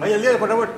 भाई जल्दी फटाफट।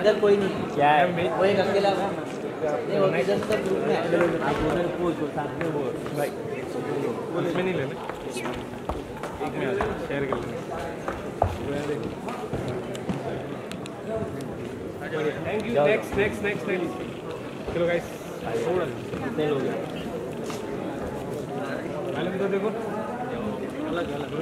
इधर कोई नहीं। क्या है? वो एक अकेला था नहीं वो इधर सब ग्रुप में है। आप उधर पूछ साथ में वो भाई उसमें नहीं लेना। एक में आ जाए शेयर कर लेंगे thank you next next next next चलो गाइस थोड़ा हो गया पहले तो देखो अलग अलग